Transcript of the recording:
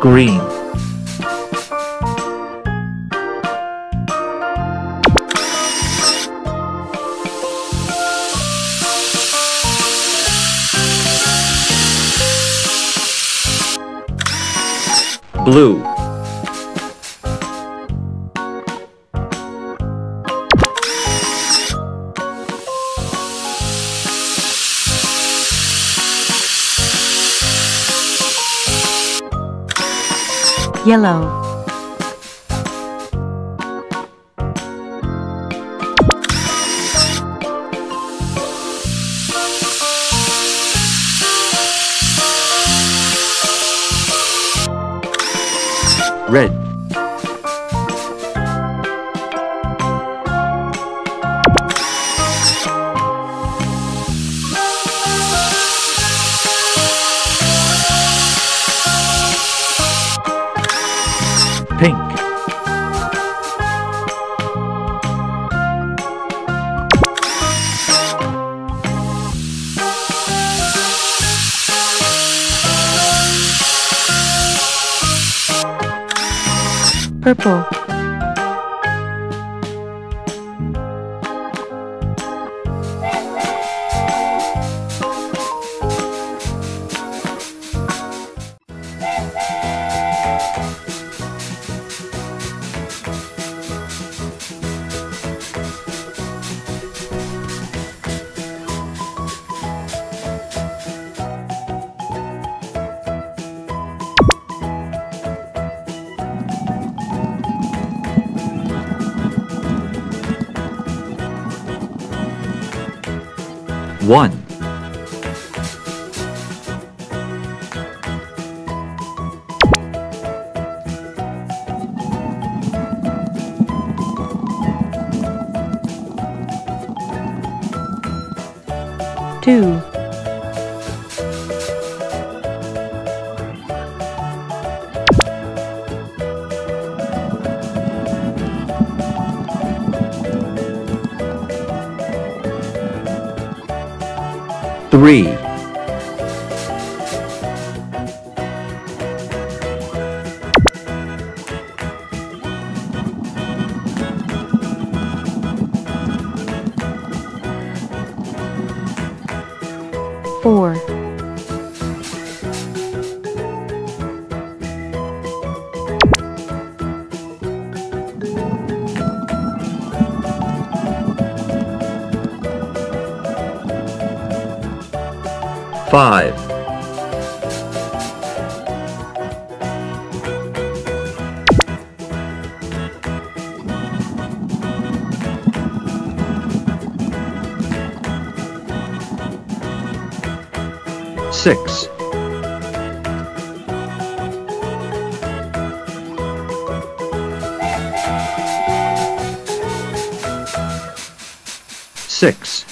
green. Blue yellow. Red pink. Purple one. Two three. Four five. Six. Six